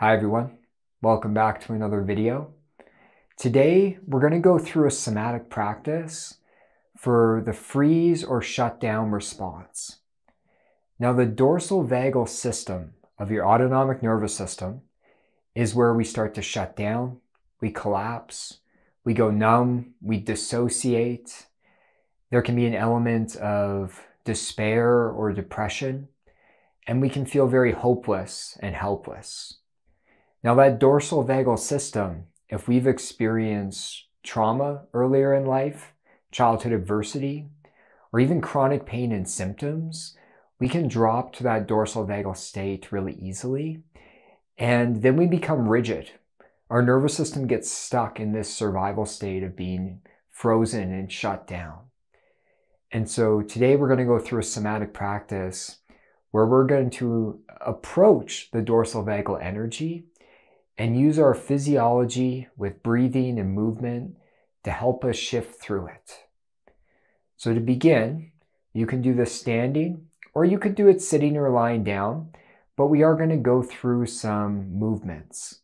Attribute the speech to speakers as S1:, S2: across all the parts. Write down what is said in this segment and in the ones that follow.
S1: Hi everyone, welcome back to another video. Today we're going to go through a somatic practice for the freeze or shutdown response. Now the dorsal vagal system of your autonomic nervous system is where we start to shut down, we collapse, we go numb, we dissociate. There can be an element of despair or depression, and we can feel very hopeless and helpless. Now, that dorsal vagal system, if we've experienced trauma earlier in life, childhood adversity, or even chronic pain and symptoms, we can drop to that dorsal vagal state really easily. And then we become rigid. Our nervous system gets stuck in this survival state of being frozen and shut down. And so today we're going to go through a somatic practice where we're going to approach the dorsal vagal energy and use our physiology with breathing and movement to help us shift through it. So to begin, you can do this standing or you could do it sitting or lying down, but we are going to go through some movements.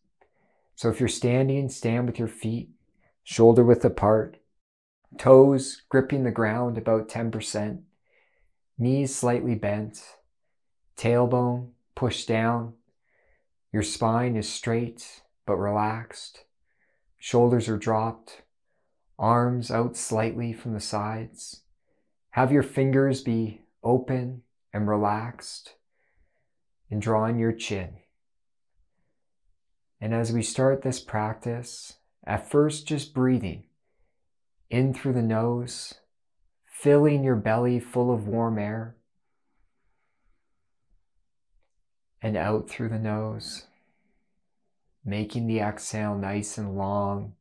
S1: So if you're standing, stand with your feet shoulder width apart, toes gripping the ground about 10%, knees slightly bent, tailbone pushed down, your spine is straight but relaxed. Shoulders are dropped. Arms out slightly from the sides. Have your fingers be open and relaxed. And draw in your chin. And as we start this practice, at first just breathing in through the nose, filling your belly full of warm air and out through the nose, making the exhale nice and long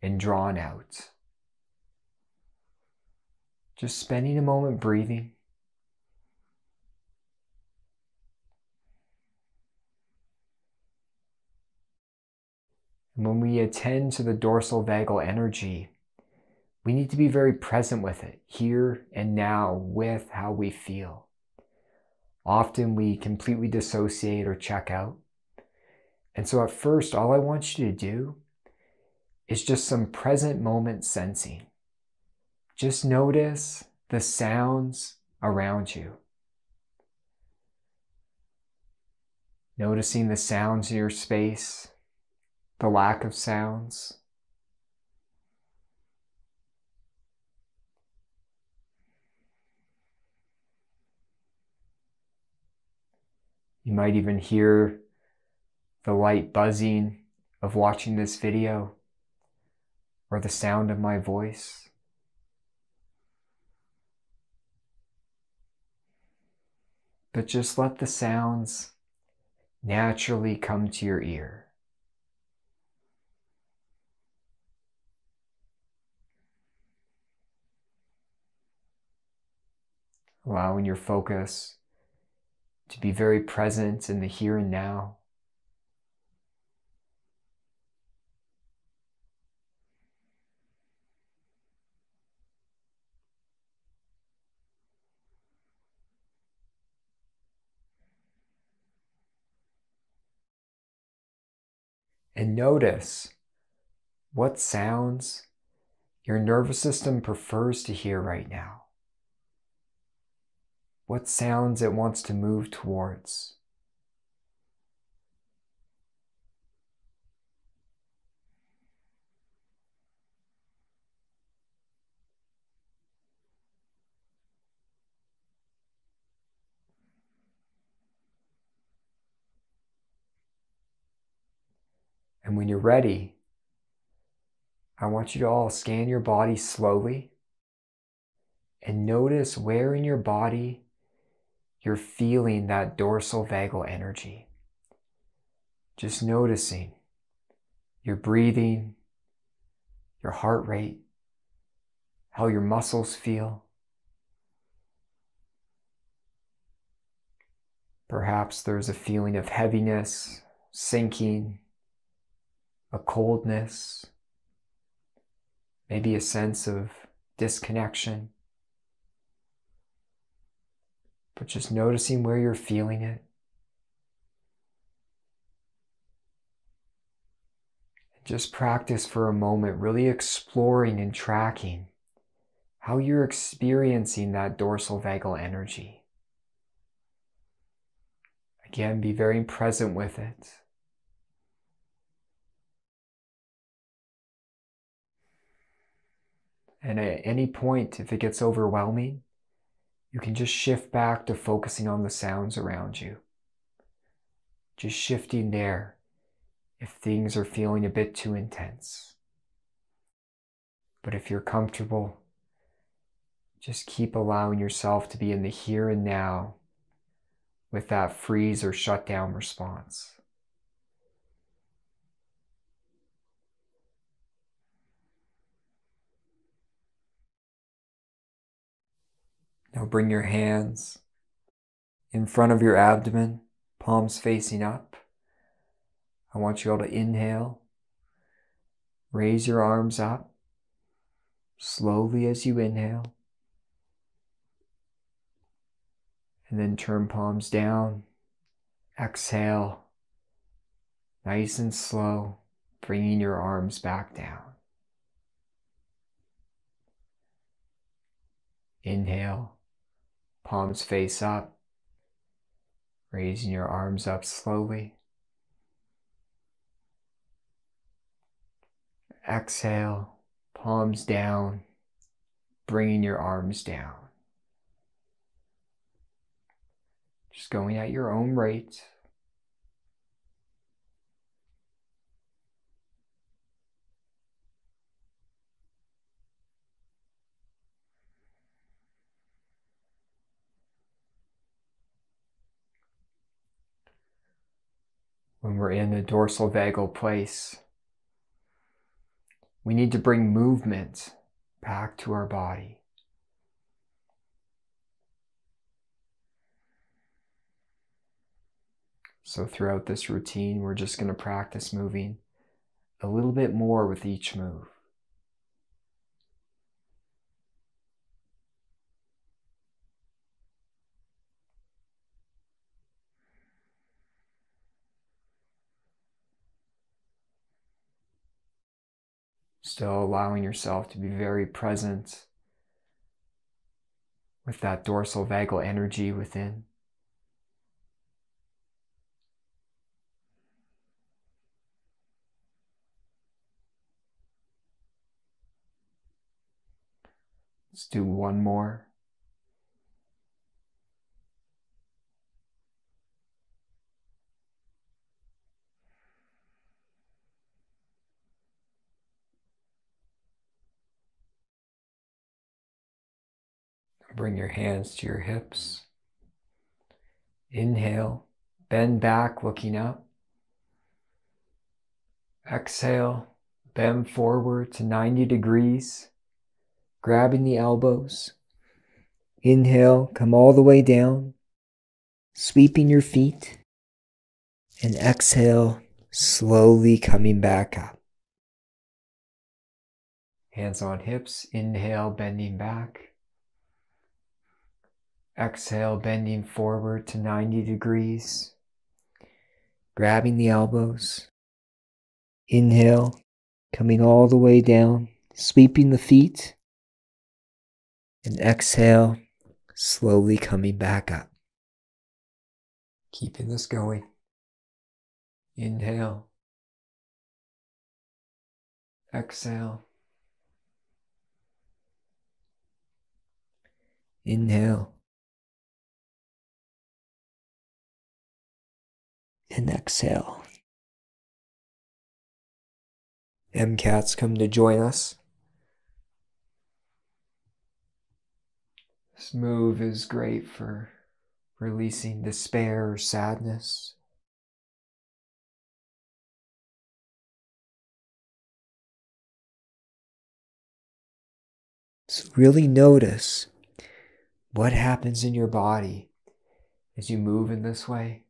S1: and drawn out. Just spending a moment breathing. When we attend to the dorsal vagal energy, we need to be very present with it, here and now, with how we feel. Often we completely dissociate or check out. And so at first, all I want you to do is just some present moment sensing. Just notice the sounds around you. Noticing the sounds in your space, the lack of sounds. You might even hear the light buzzing of watching this video or the sound of my voice. But just let the sounds naturally come to your ear. Allowing your focus to be very present in the here and now. And notice what sounds your nervous system prefers to hear right now what sounds it wants to move towards. And when you're ready, I want you to all scan your body slowly and notice where in your body you're feeling that dorsal vagal energy. Just noticing your breathing, your heart rate, how your muscles feel. Perhaps there's a feeling of heaviness, sinking, a coldness, maybe a sense of disconnection but just noticing where you're feeling it. Just practice for a moment, really exploring and tracking how you're experiencing that dorsal vagal energy. Again, be very present with it. And at any point, if it gets overwhelming, you can just shift back to focusing on the sounds around you. Just shifting there if things are feeling a bit too intense. But if you're comfortable, just keep allowing yourself to be in the here and now with that freeze or shutdown response. Now bring your hands in front of your abdomen, palms facing up. I want you all to inhale. Raise your arms up slowly as you inhale. And then turn palms down. Exhale. Nice and slow, bringing your arms back down. Inhale palms face up, raising your arms up slowly. Exhale, palms down, bringing your arms down. Just going at your own rate. When we're in the dorsal vagal place. We need to bring movement back to our body. So, throughout this routine, we're just going to practice moving a little bit more with each move. Still allowing yourself to be very present with that dorsal vagal energy within. Let's do one more. Bring your hands to your hips. Inhale, bend back, looking up. Exhale, bend forward to 90 degrees, grabbing the elbows. Inhale, come all the way down, sweeping your feet. And exhale, slowly coming back up. Hands on hips, inhale, bending back. Exhale, bending forward to 90 degrees, grabbing the elbows. Inhale, coming all the way down, sweeping the feet. And exhale, slowly coming back up. Keeping this going. Inhale. Exhale. Inhale. And exhale. MCAT's come to join us. This move is great for releasing despair or sadness. So really notice what happens in your body as you move in this way.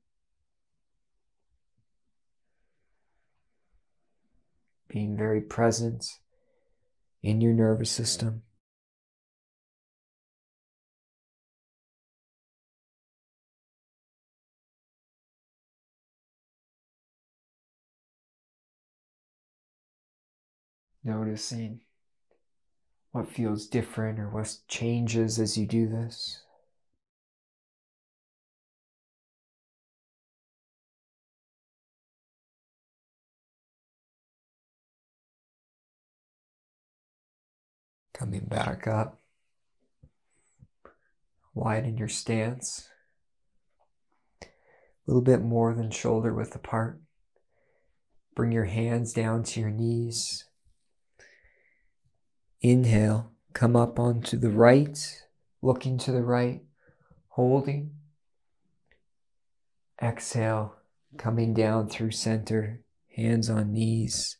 S1: Being very present in your nervous system. Noticing what feels different or what changes as you do this. Coming back up. Widen your stance. A little bit more than shoulder width apart. Bring your hands down to your knees. Inhale, come up onto the right, looking to the right, holding. Exhale, coming down through center, hands on knees.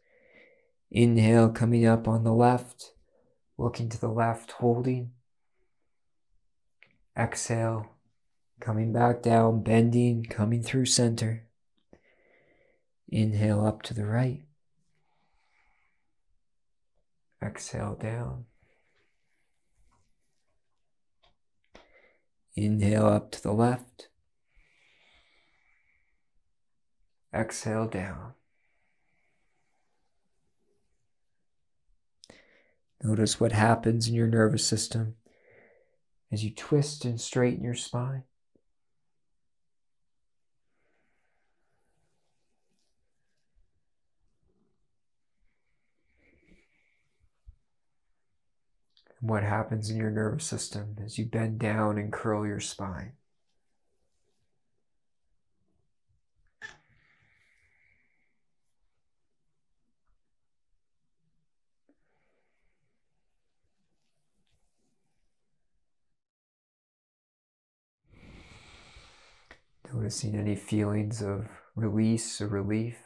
S1: Inhale, coming up on the left, looking to the left, holding. Exhale, coming back down, bending, coming through center. Inhale up to the right. Exhale down. Inhale up to the left. Exhale down. Notice what happens in your nervous system as you twist and straighten your spine. And what happens in your nervous system as you bend down and curl your spine. Noticing any feelings of release or relief.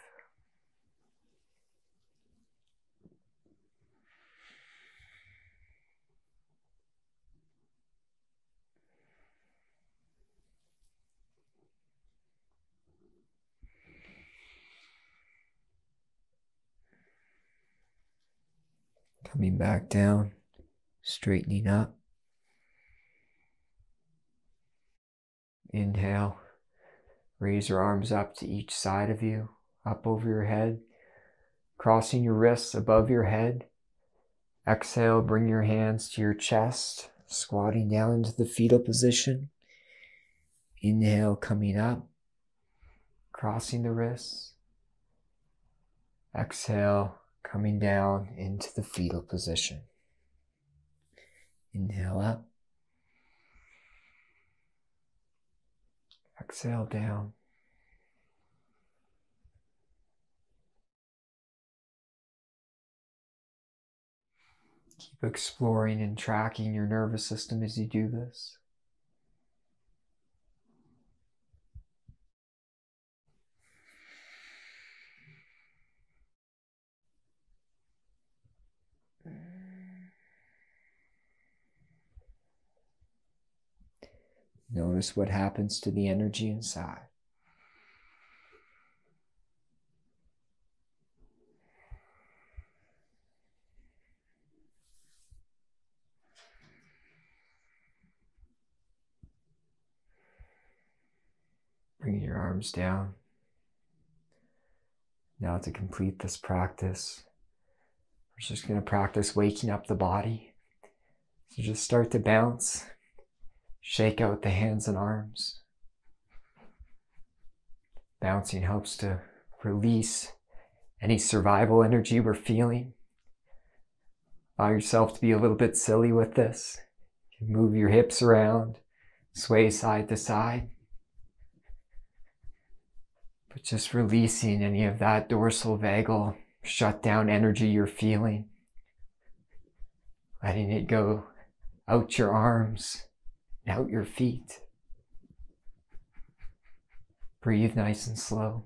S1: Coming back down, straightening up. Inhale. Raise your arms up to each side of you, up over your head, crossing your wrists above your head. Exhale, bring your hands to your chest, squatting down into the fetal position. Inhale, coming up, crossing the wrists. Exhale, coming down into the fetal position. Inhale up. Exhale down. Keep exploring and tracking your nervous system as you do this. Notice what happens to the energy inside. Bringing your arms down. Now, to complete this practice, we're just going to practice waking up the body. So just start to bounce Shake out the hands and arms. Bouncing helps to release any survival energy we're feeling. Allow yourself to be a little bit silly with this. move your hips around, sway side to side. But just releasing any of that dorsal vagal shut down energy you're feeling. Letting it go out your arms, out your feet. Breathe nice and slow.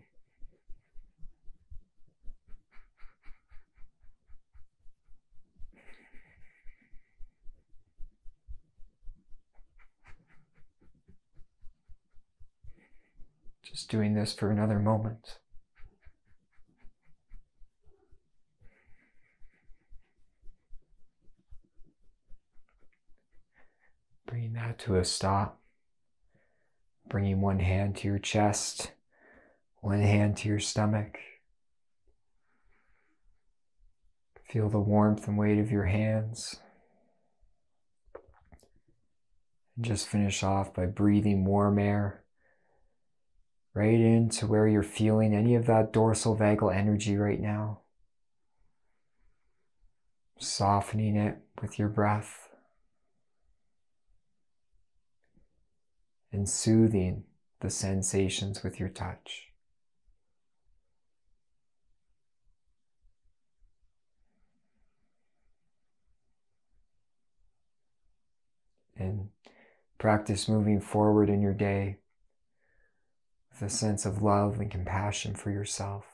S1: Just doing this for another moment. To a stop. Bringing one hand to your chest, one hand to your stomach. Feel the warmth and weight of your hands. And just finish off by breathing warm air right into where you're feeling any of that dorsal vagal energy right now. Softening it with your breath and soothing the sensations with your touch. And practice moving forward in your day with a sense of love and compassion for yourself.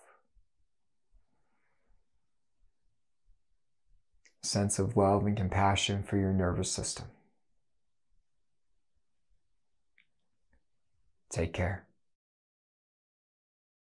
S1: sense of love and compassion for your nervous system. Take care.